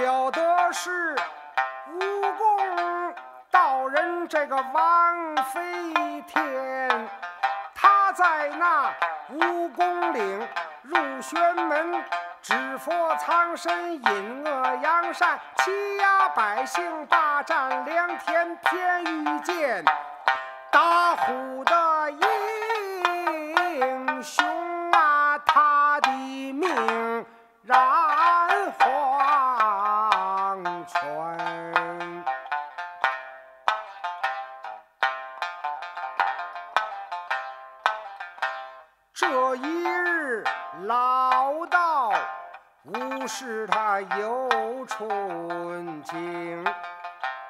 标的是武功道人这个王飞天，他在那武功岭入玄门。知佛藏身，隐恶扬善，欺压百姓，霸占良田，偏遇见打虎的英雄啊，他的命染一日，老道。无视他游春景，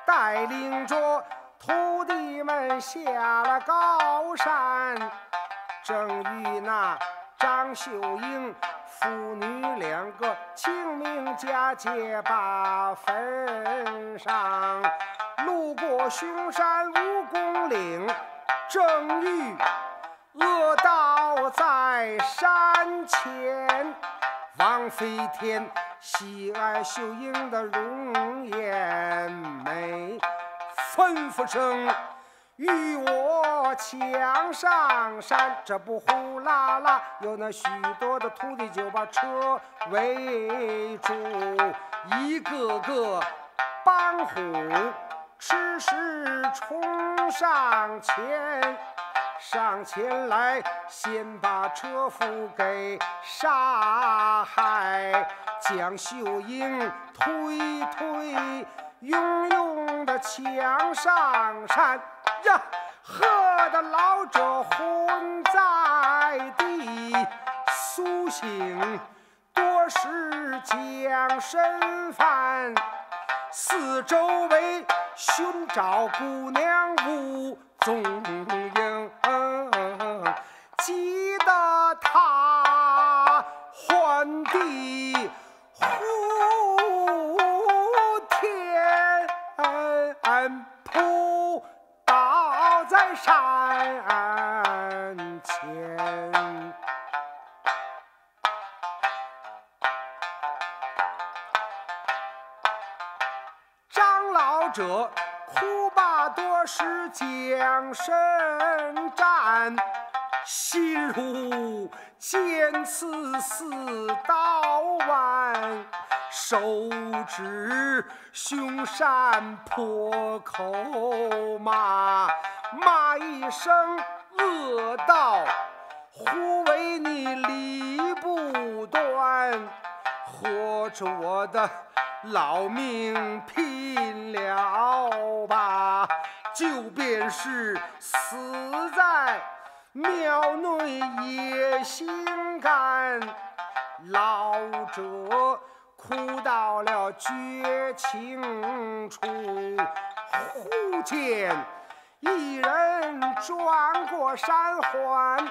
带领着徒弟们下了高山。正与那张秀英父女两个清明佳节把坟上，路过熊山蜈蚣岭，正遇恶道在山前。王飞天喜爱秀英的容颜美，吩咐声与我抢上山。这不呼啦啦，有那许多的徒弟就把车围住，一个个帮虎吃时冲上前。上前来，先把车夫给杀害，将秀英推推拥拥的抢上山呀，喝得老者昏在地，苏醒多时将身翻，四周围寻找姑娘无踪影。急得他唤地呼天扑倒在山前，张老者哭罢多时将身战。心如尖刺似刀剜，手指凶山破口骂，骂一声恶道，忽为你理不断，活着我的老命拼了吧，就便是死在。庙内也心甘，老者哭到了绝情处，忽见一人转过山环，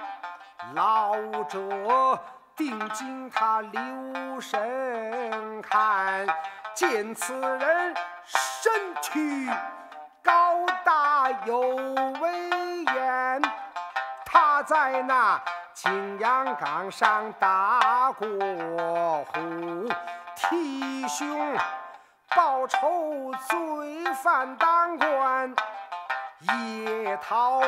老者定睛他留神看，见此人身躯高大有威严。他在那青阳岗上打过虎，替兄报仇，罪犯当官，夜逃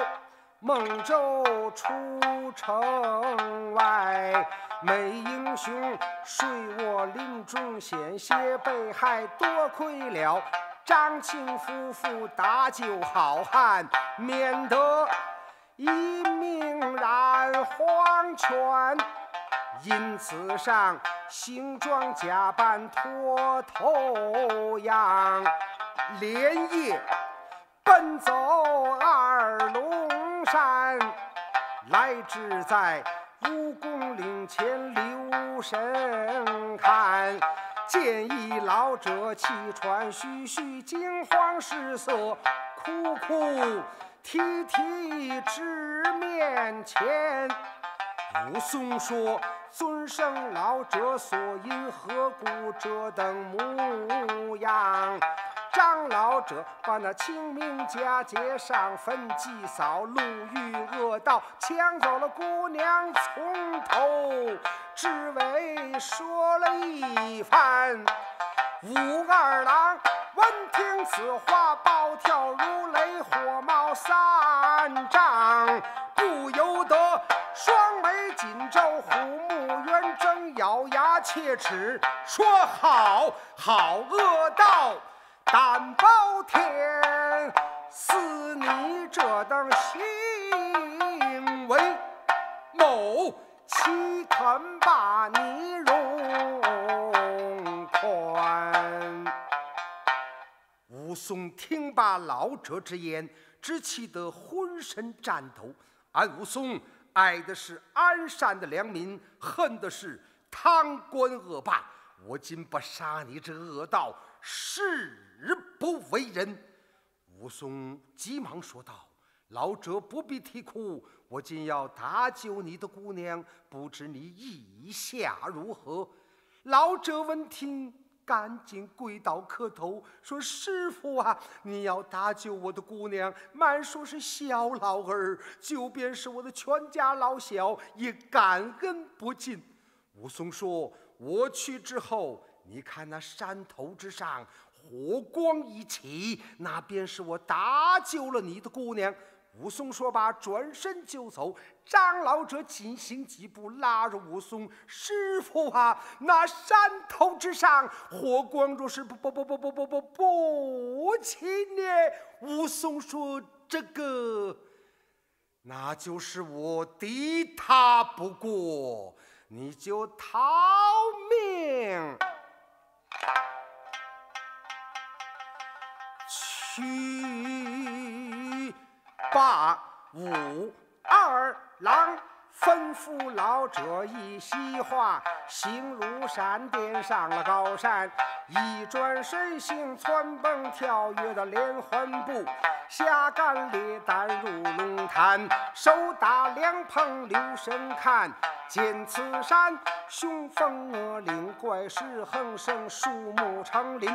孟州出城外，美英雄睡卧林中，险些被害，多亏了张庆夫妇搭救好汉，免得。一命染黄泉，因此上行装假扮脱头羊，连夜奔走二龙山，来至在蜈蚣岭前留神看，见一老者气喘吁吁，惊慌失色，哭哭。啼啼至面前，武松说：“尊生老者所因何故这等模样？”张老者把那清明佳节上坟祭扫，路遇恶道抢走了姑娘，从头至尾说了一番。武二郎闻听此话，暴跳如雷，火冒三丈，不由得双眉紧皱，虎目圆睁，咬牙切齿，说：“好好恶道，胆包天，似你这等行为，某岂肯把你容宽？”武松听罢老者之言，只气得浑身颤抖。俺武松爱的是安善的良民，恨的是贪官恶霸。我今不杀你这恶道，誓不为人。武松急忙说道：“老者不必啼哭，我今要搭救你的姑娘，不知你意下如何？”老者闻听。赶紧跪倒磕头，说：“师傅啊，你要搭救我的姑娘，满说是小老儿，就便是我的全家老小，也感恩不尽。”武松说：“我去之后，你看那山头之上火光一起，那便是我搭救了你的姑娘。”武松说罢，转身就走。张老者紧行几步，拉着武松：“师傅啊，那山头之上火光若是不不不不不不不不起呢？”武松说：“这个，那就是我敌他不过，你就逃命去吧。”武二郎吩咐老者一席话，行如闪电上了高山，一转身行窜蹦跳跃的连环步，下干猎胆入龙潭，手打凉棚留神看，见此山雄风恶岭，怪石横生，树木成林，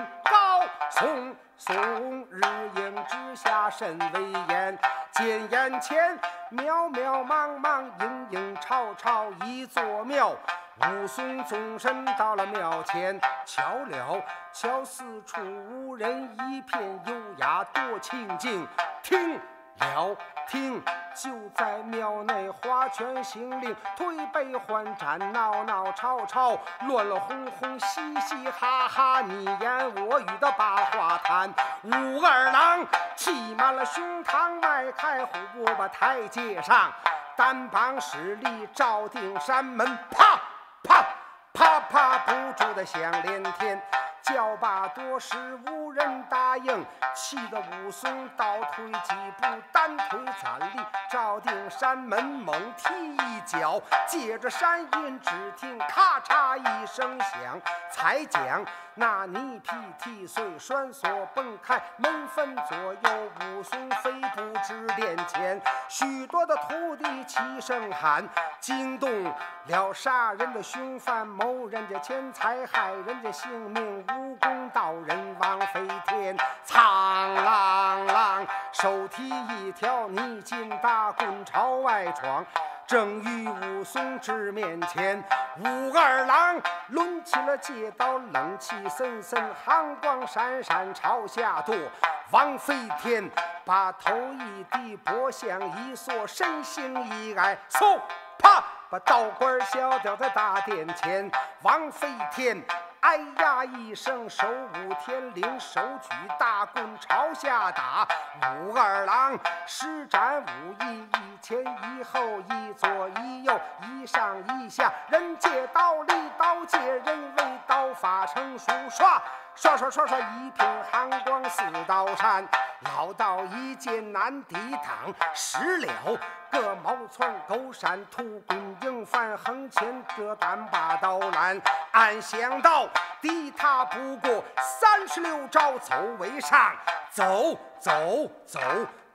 耸耸，日影之下甚威严。见眼前渺渺茫茫、影影绰绰一座庙，武松纵身到了庙前，瞧了瞧四处无人，一片幽雅多清静。听了听，就在庙内花拳行令，推杯换盏，闹闹吵吵，乱乱哄哄，嘻嘻哈哈，你言我语的把话谈。武二郎气满了胸膛，迈开虎步把台阶上，单膀使力照定山门，啪啪啪啪不住的响连天。叫罢多时无人答应，气得武松倒退几步，单腿站立，照定山门猛踢脚，借着山音，只听咔嚓一声响，才将那泥皮踢碎，栓锁崩开，门分左右，武松飞步至殿前，许多的徒弟齐声喊，惊动了杀人的凶犯，谋人家钱财，害人家性命。武功道人王飞天，苍啷啷，手提一条泥金大棍朝外闯，正遇武松至面前。武二郎抡起了戒刀，冷气森森，寒光闪闪，朝下剁。王飞天把头一低，脖项一缩，身形一矮，嗖，啪，把道官削掉在大殿前。王飞天。哎呀一声，手舞天灵，手举大棍朝下打。武二郎施展武艺，一前一后，一左一右，一上一下，人借刀立刀，借人为刀，法成书刷。刷刷刷刷，一片寒光似刀山。老道一见难抵挡，失了个毛窜狗闪，兔滚鹰翻，横牵这单把刀拦。暗想到敌他不过三十六招，走为上，走走走。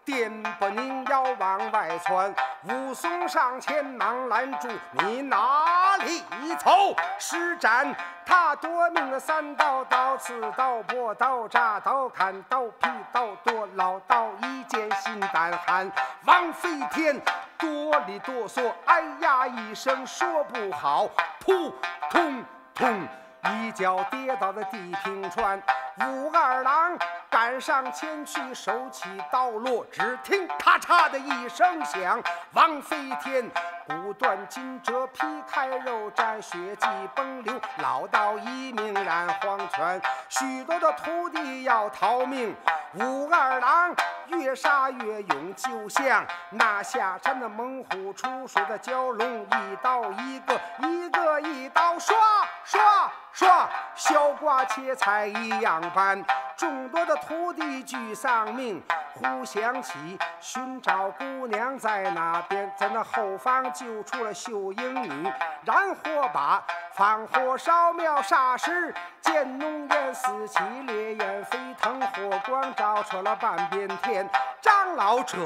电不拧要往外窜，武松上前忙拦住，你哪里走？施展他夺命的三刀，刀刺、刀破、刀扎、刀砍、刀劈、刀剁。老刀一见心胆寒，王飞天哆里哆嗦，哎呀一声说不好，扑通通。一脚跌倒在地平川。武二郎赶上前去，手起刀落，只听咔嚓的一声响，王飞天骨断筋折，皮开肉绽，血迹崩流，老道一命染黄泉。许多的徒弟要逃命，武二郎越杀越勇，就像那下山的猛虎出水的蛟龙，一刀一个，一个一刀刷刷刷，削瓜切菜一样般。众多的徒弟俱丧命，忽想起寻找姑娘在那边，在那后方救出了秀英女，燃火把，放火烧庙，霎时见浓烟四起，烈焰飞腾，火光照彻了半边天。张老者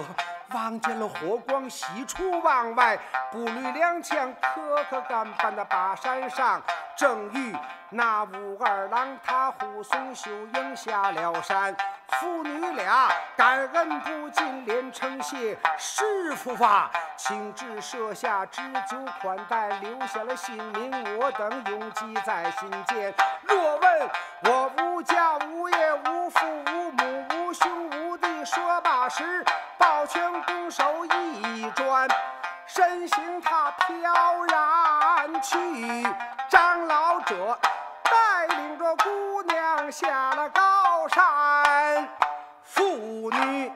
望见了火光喜出望外，步履踉跄，磕磕绊绊的把山上。正遇那武二郎，他护送秀英下了山，父女俩感恩不尽，连称谢师傅啊，请至设下置酒款待，留下了姓名，我等永记在心间。若问我无家无业无父无母无兄无弟，说罢时，抱拳拱手一转。身形他飘然去，张老者带领着姑娘下了高山，妇女